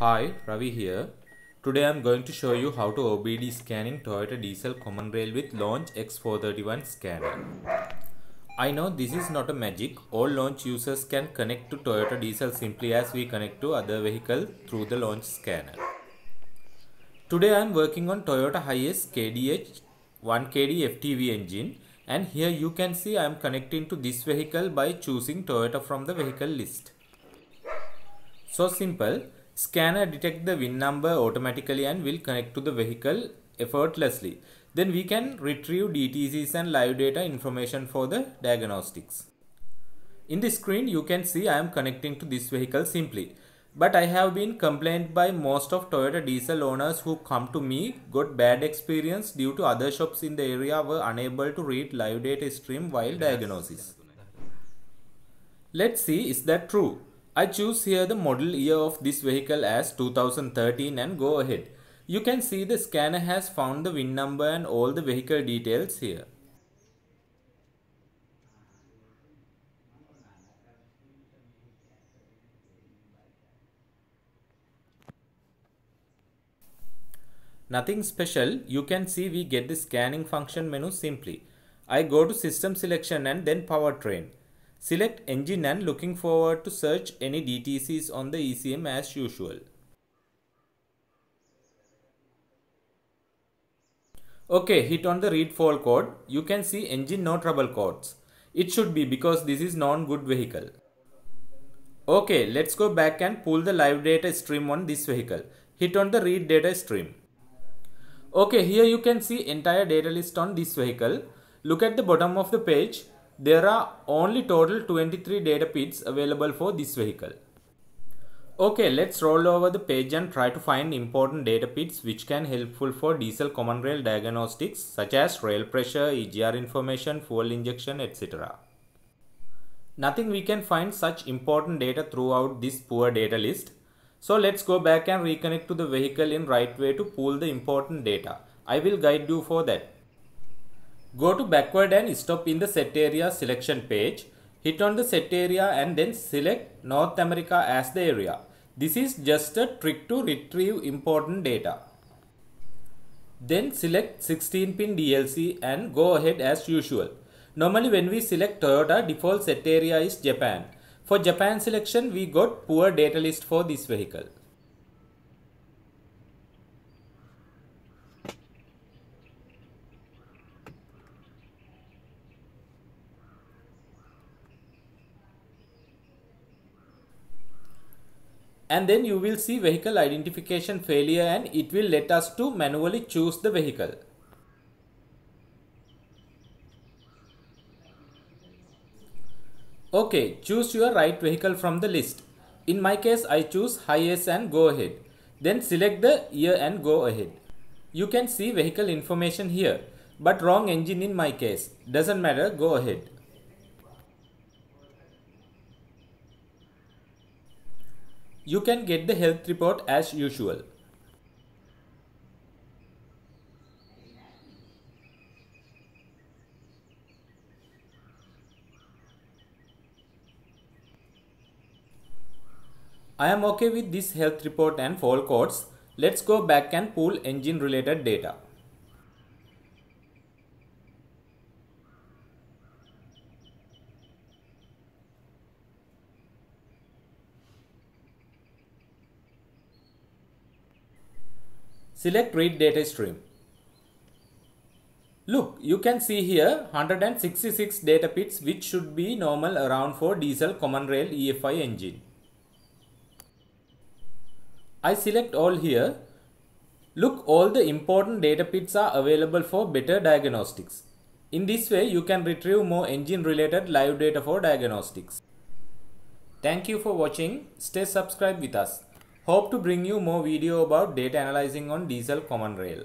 Hi, Ravi here. Today I'm going to show you how to OBD scanning Toyota Diesel Common Rail with Launch X431 scanner. I know this is not a magic. All launch users can connect to Toyota Diesel simply as we connect to other vehicle through the launch scanner. Today I am working on Toyota Hiace KDH 1KD FTV engine and here you can see I am connecting to this vehicle by choosing Toyota from the vehicle list. So simple, scanner detect the VIN number automatically and will connect to the vehicle effortlessly. Then we can retrieve DTCs and live data information for the diagnostics. In the screen you can see I am connecting to this vehicle simply. But I have been complained by most of Toyota diesel owners who come to me got bad experience due to other shops in the area were unable to read live data stream while diagnosis. Let's see is that true. I choose here the model year of this vehicle as 2013 and go ahead. You can see the scanner has found the VIN number and all the vehicle details here. Nothing special, you can see we get the scanning function menu simply. I go to system selection and then powertrain. Select engine and looking forward to search any DTCs on the ECM as usual. Okay, hit on the read fault code. You can see engine no trouble codes. It should be because this is non-good vehicle. Okay, let's go back and pull the live data stream on this vehicle. Hit on the read data stream. Okay, here you can see entire data list on this vehicle. Look at the bottom of the page. There are only total 23 data pits available for this vehicle. Okay, let's roll over the page and try to find important data pits which can helpful for diesel common rail diagnostics such as rail pressure, EGR information, fuel injection, etc. Nothing we can find such important data throughout this poor data list. So let's go back and reconnect to the vehicle in right way to pull the important data. I will guide you for that. Go to backward and stop in the set area selection page. Hit on the set area and then select North America as the area. This is just a trick to retrieve important data. Then select 16 pin DLC and go ahead as usual. Normally when we select Toyota, default set area is Japan. For Japan selection, we got poor data list for this vehicle. And then you will see vehicle identification failure and it will let us to manually choose the vehicle. Okay, choose your right vehicle from the list. In my case, I choose Hiace and go ahead. Then select the year and go ahead. You can see vehicle information here, but wrong engine in my case. Doesn't matter, go ahead. You can get the health report as usual. I am okay with this health report and fault codes. Let's go back and pull engine related data. Select read data stream. Look, you can see here 166 data bits which should be normal around for diesel common rail EFI engine. I select all here. Look, all the important data bits are available for better diagnostics. In this way, you can retrieve more engine related live data for diagnostics. Thank you for watching. Stay subscribed with us. Hope to bring you more video about data analyzing on diesel common rail.